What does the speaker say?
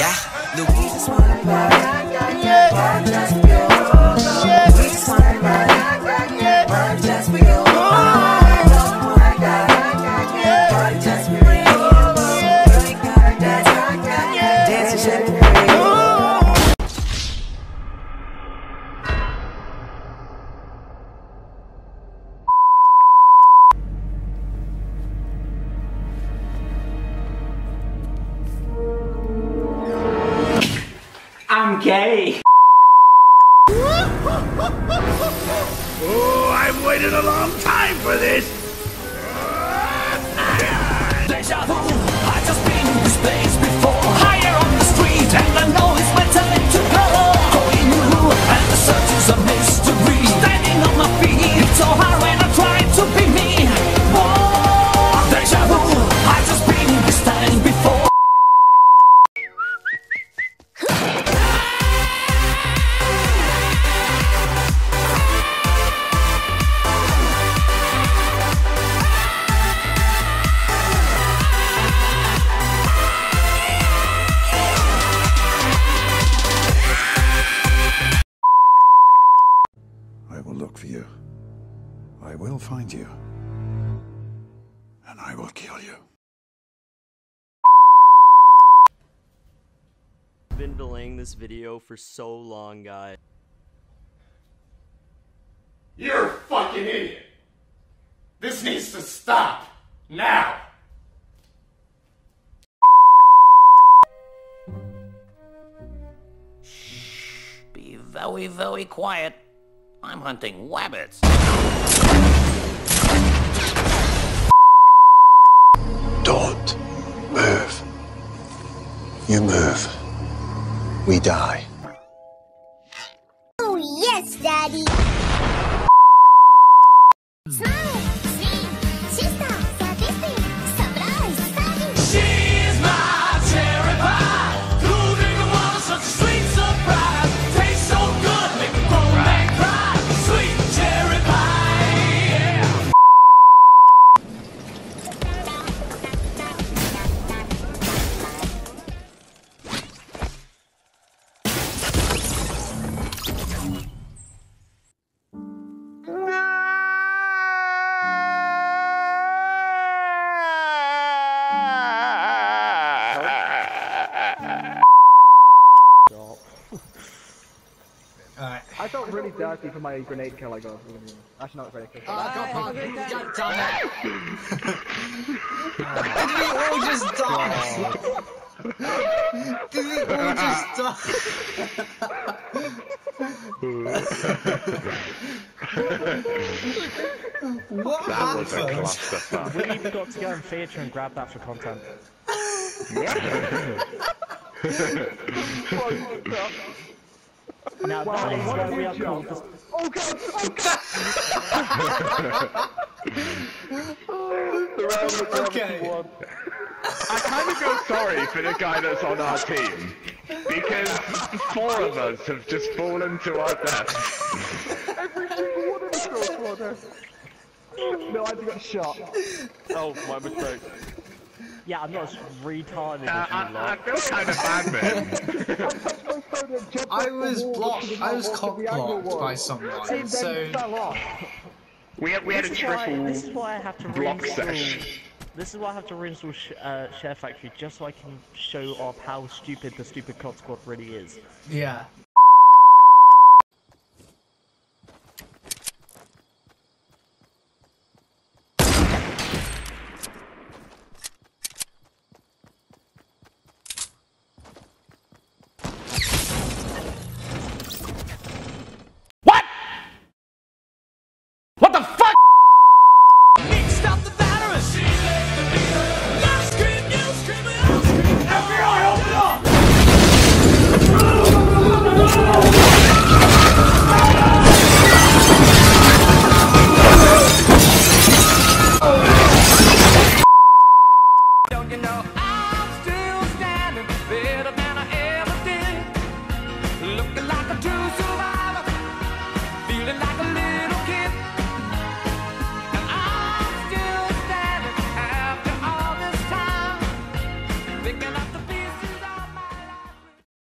Yeah, look, we I'm gay. Oh, I've waited a long time for this. Find you. And I will kill you. been delaying this video for so long, guys. You're a fucking idiot. This needs to stop. Now. Shh, Be very, very quiet. I'm hunting rabbits. Daddy. I felt really dirty for my grenade kill I got. Actually, not grenade kill. God damn it! Did we all just die? Did we all just die? what happened? We've got to go in theatre and grab that for content. now that is where we are called. the- Okay. I kind of feel sorry for the guy that's on our team because four of us have just fallen to our death. Every single one of us got squad. No, I got shot. Oh, my mistake. Yeah, I'm not as retarded Uh, as you I, I feel kind of bad, man. I was blocked. I was cock blocked by someone. Then So fell off. We had, we had a This is why- This is why I have to block reinstall. session. This is why I have to reinstall sh uh, Share Factory just so I can show off how stupid the stupid COD squad really is. yeah,